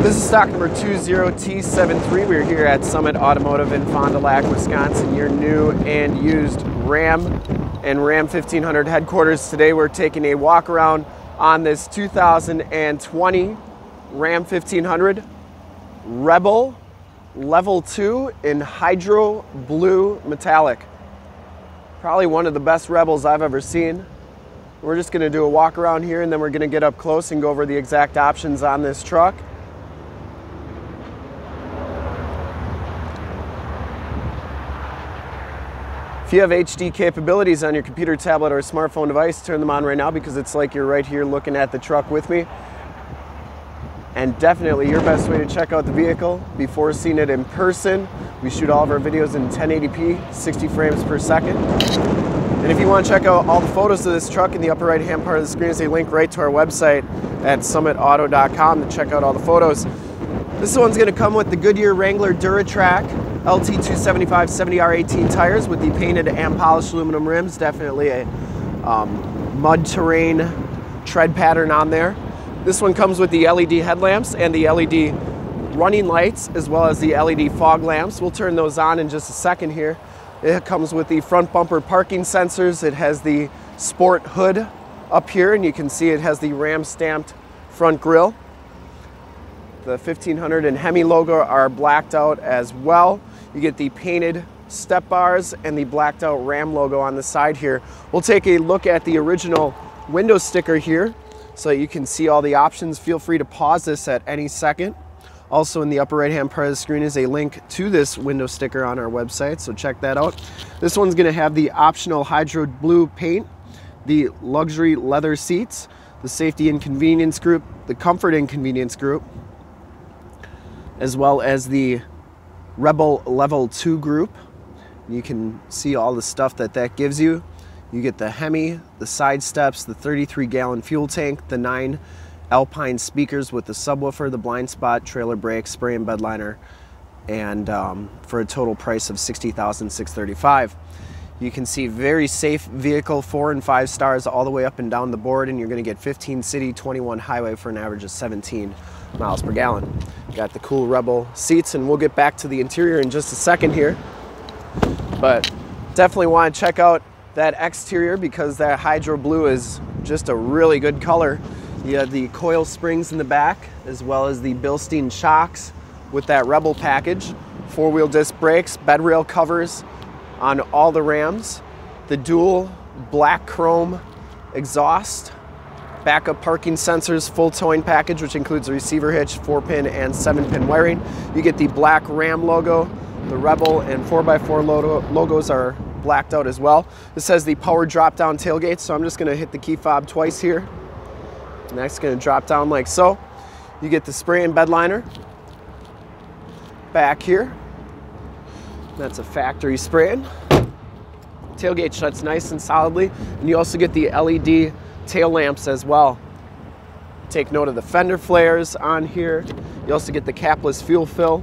This is stock number 20T73. We're here at Summit Automotive in Fond du Lac, Wisconsin, your new and used Ram and Ram 1500 headquarters. Today we're taking a walk around on this 2020 Ram 1500 Rebel Level 2 in Hydro Blue Metallic. Probably one of the best Rebels I've ever seen. We're just gonna do a walk around here and then we're gonna get up close and go over the exact options on this truck. If you have HD capabilities on your computer, tablet, or smartphone device, turn them on right now because it's like you're right here looking at the truck with me. And definitely your best way to check out the vehicle before seeing it in person. We shoot all of our videos in 1080p, 60 frames per second. And if you want to check out all the photos of this truck in the upper right hand part of the screen is a link right to our website at summitauto.com to check out all the photos. This one's going to come with the Goodyear Wrangler DuraTrac LT275 70R18 tires with the painted and polished aluminum rims. Definitely a um, mud terrain tread pattern on there. This one comes with the LED headlamps and the LED running lights as well as the LED fog lamps. We'll turn those on in just a second here. It comes with the front bumper parking sensors. It has the sport hood up here and you can see it has the Ram stamped front grille. The 1500 and Hemi logo are blacked out as well. You get the painted step bars and the blacked out Ram logo on the side here. We'll take a look at the original window sticker here so you can see all the options. Feel free to pause this at any second. Also in the upper right hand part of the screen is a link to this window sticker on our website, so check that out. This one's gonna have the optional hydro blue paint, the luxury leather seats, the safety and convenience group, the comfort and convenience group, as well as the Rebel Level 2 group. You can see all the stuff that that gives you. You get the Hemi, the side steps, the 33 gallon fuel tank, the nine Alpine speakers with the subwoofer, the blind spot, trailer brake, spray and bed liner, and um, for a total price of 60635 You can see very safe vehicle, four and five stars all the way up and down the board, and you're gonna get 15 city, 21 highway for an average of 17 miles per gallon. Got the cool Rebel seats and we'll get back to the interior in just a second here. But definitely want to check out that exterior because that Hydro Blue is just a really good color. You have the coil springs in the back as well as the Bilstein shocks with that Rebel package. Four-wheel disc brakes, bed rail covers on all the Rams. The dual black chrome exhaust backup parking sensors, full towing package, which includes a receiver hitch, four pin and seven pin wiring. You get the black Ram logo, the Rebel and 4x4 logo, logos are blacked out as well. This has the power drop down tailgate, so I'm just gonna hit the key fob twice here. Next, gonna drop down like so. You get the spray and bed liner back here. That's a factory spraying. Tailgate shuts nice and solidly, and you also get the LED tail lamps as well. Take note of the fender flares on here. You also get the capless fuel fill.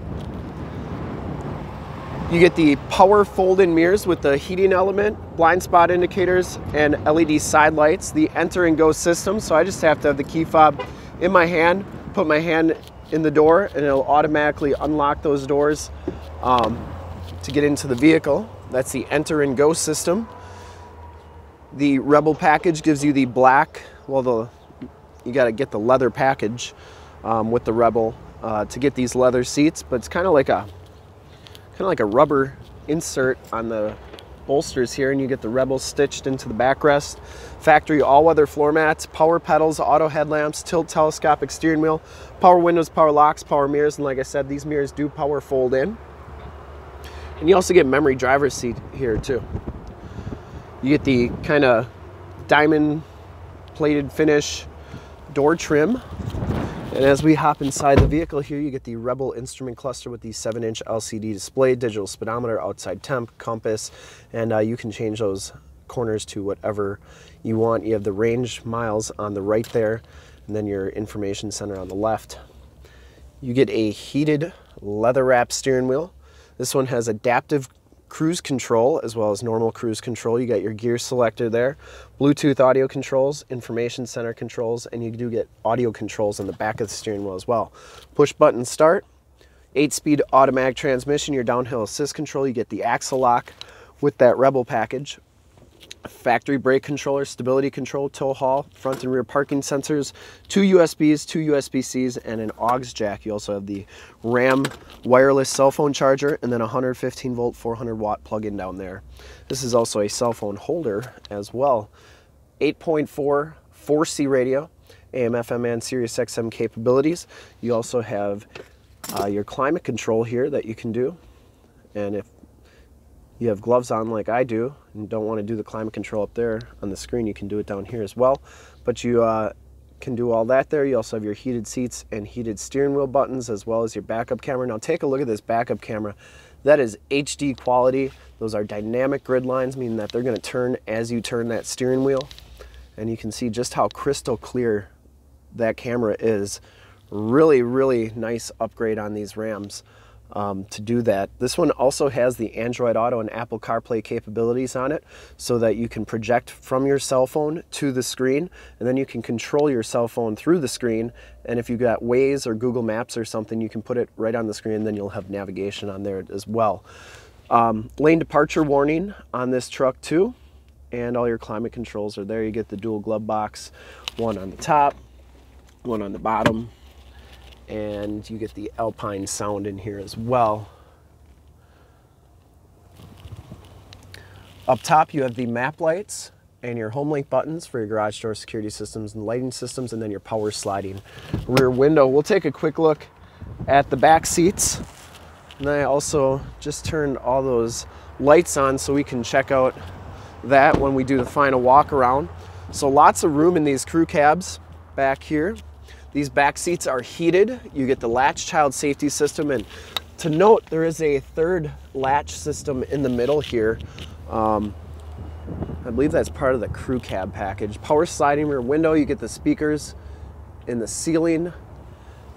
You get the power fold-in mirrors with the heating element, blind spot indicators, and LED side lights. The enter and go system, so I just have to have the key fob in my hand, put my hand in the door, and it'll automatically unlock those doors um, to get into the vehicle. That's the enter and go system. The Rebel package gives you the black, well, the you got to get the leather package um, with the Rebel uh, to get these leather seats, but it's kind of like a kind of like a rubber insert on the bolsters here, and you get the Rebel stitched into the backrest. Factory all-weather floor mats, power pedals, auto headlamps, tilt telescopic steering wheel, power windows, power locks, power mirrors, and like I said, these mirrors do power fold in. And you also get memory driver's seat here too. You get the kind of diamond plated finish door trim. And as we hop inside the vehicle here, you get the Rebel instrument cluster with the 7-inch LCD display, digital speedometer, outside temp, compass, and uh, you can change those corners to whatever you want. You have the range miles on the right there, and then your information center on the left. You get a heated leather wrap steering wheel. This one has adaptive cruise control as well as normal cruise control. You got your gear selector there, Bluetooth audio controls, information center controls, and you do get audio controls on the back of the steering wheel as well. Push button start, eight speed automatic transmission, your downhill assist control. You get the axle lock with that Rebel package factory brake controller, stability control, tow haul, front and rear parking sensors, two USBs, two USB-Cs, and an aux jack. You also have the RAM wireless cell phone charger and then 115 volt, 400 watt plug-in down there. This is also a cell phone holder as well. 8.4 4C radio, AM, FM, and Sirius XM capabilities. You also have uh, your climate control here that you can do. And if you have gloves on like I do and don't want to do the climate control up there on the screen, you can do it down here as well. But you uh, can do all that there. You also have your heated seats and heated steering wheel buttons as well as your backup camera. Now take a look at this backup camera. That is HD quality. Those are dynamic grid lines, meaning that they're going to turn as you turn that steering wheel. And you can see just how crystal clear that camera is. Really, really nice upgrade on these Rams um, to do that. This one also has the Android Auto and Apple CarPlay capabilities on it so that you can project from your cell phone to the screen and then you can control your cell phone through the screen and if you've got Waze or Google Maps or something you can put it right on the screen and then you'll have navigation on there as well. Um, lane departure warning on this truck too and all your climate controls are there. You get the dual glove box, one on the top, one on the bottom, and you get the alpine sound in here as well. Up top you have the map lights and your HomeLink buttons for your garage door security systems and lighting systems and then your power sliding rear window. We'll take a quick look at the back seats. And I also just turned all those lights on so we can check out that when we do the final walk around. So lots of room in these crew cabs back here. These back seats are heated. You get the latch child safety system. And to note, there is a third latch system in the middle here. Um, I believe that's part of the crew cab package. Power sliding rear window, you get the speakers in the ceiling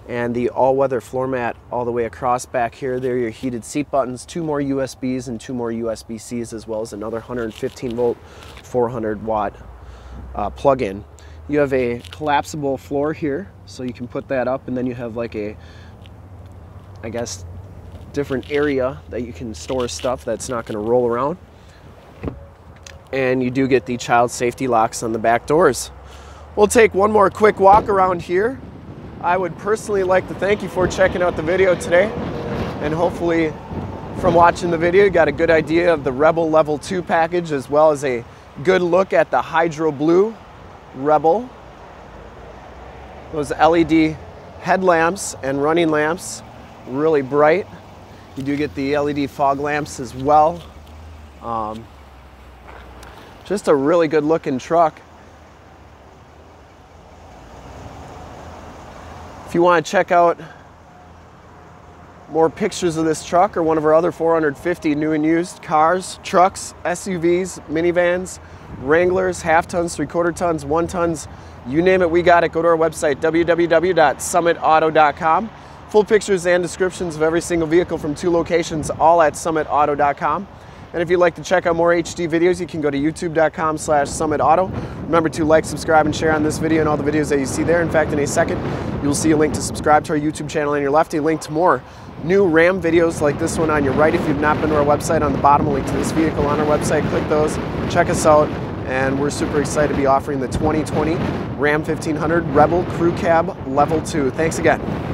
and the all-weather floor mat all the way across back here. There are your heated seat buttons, two more USBs and two more USB-Cs as well as another 115 volt, 400 watt uh, plug-in. You have a collapsible floor here, so you can put that up and then you have like a, I guess, different area that you can store stuff that's not gonna roll around. And you do get the child safety locks on the back doors. We'll take one more quick walk around here. I would personally like to thank you for checking out the video today. And hopefully from watching the video, you got a good idea of the Rebel Level 2 package as well as a good look at the Hydro Blue Rebel. Those LED headlamps and running lamps, really bright. You do get the LED fog lamps as well. Um, just a really good looking truck. If you want to check out more pictures of this truck or one of our other 450 new and used cars, trucks, SUVs, minivans, Wranglers, half tons, three quarter tons, one tons, you name it, we got it. Go to our website, www.summitauto.com. Full pictures and descriptions of every single vehicle from two locations, all at summitauto.com. And if you'd like to check out more HD videos, you can go to youtube.com slash summitauto. Remember to like, subscribe, and share on this video and all the videos that you see there. In fact, in a second, you'll see a link to subscribe to our YouTube channel on your left, a link to more new Ram videos like this one on your right. If you've not been to our website, on the bottom, a link to this vehicle on our website. Click those, check us out, and we're super excited to be offering the 2020 Ram 1500 Rebel Crew Cab Level 2. Thanks again.